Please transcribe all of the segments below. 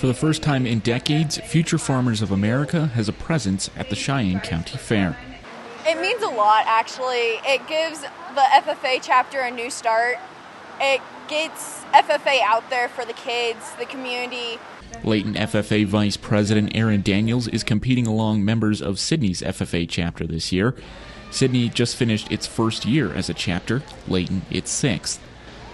For the first time in decades, Future Farmers of America has a presence at the Cheyenne County Fair. It means a lot, actually. It gives the FFA chapter a new start. It gets FFA out there for the kids, the community. Leyton FFA Vice President Aaron Daniels is competing along members of Sidney's FFA chapter this year. Sidney just finished its first year as a chapter, Leyton its sixth.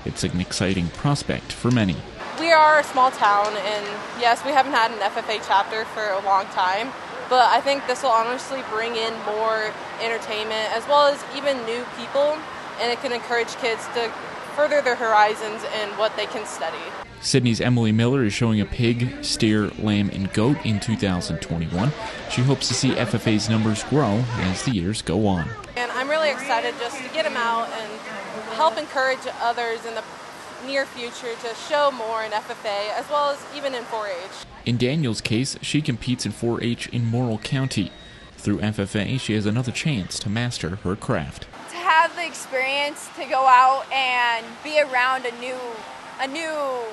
It's an exciting prospect for many. We are a small town, and yes, we haven't had an FFA chapter for a long time, but I think this will honestly bring in more entertainment as well as even new people, and it can encourage kids to further their horizons in what they can study. Sidney's Emily Miller is showing a pig, steer, lamb, and goat in 2021. She hopes to see FFA's numbers grow as the years go on. And I'm really excited just to get them out and help encourage others in the near future to show more in FFA as well as even in 4 H. In Daniel's case, she competes in 4 H in Morrill County. Through FFA, she has another chance to master her craft. To have the experience to go out and be around a new, a new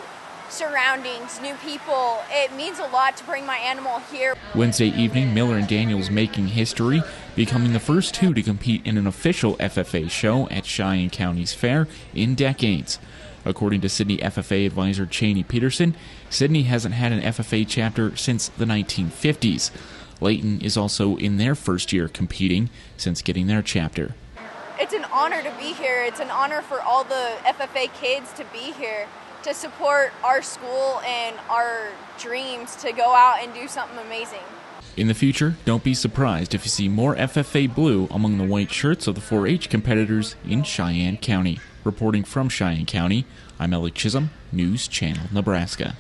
surroundings, new people. It means a lot to bring my animal here. Wednesday evening, Miller and Daniels making history, becoming the first two to compete in an official FFA show at Cheyenne County's fair in decades. According to Sidney FFA advisor Cheney Peterson, Sidney hasn't had an FFA chapter since the 1950s. Leyton is also in their first year competing since getting their chapter. It's an honor to be here. It's an honor for all the FFA kids to be here to support our school and our dreams to go out and do something amazing. In the future, don't be surprised if you see more FFA blue among the white shirts of the 4 H competitors in Cheyenne County. Reporting from Cheyenne County, I'm Ellie Chisholm, News Channel, Nebraska.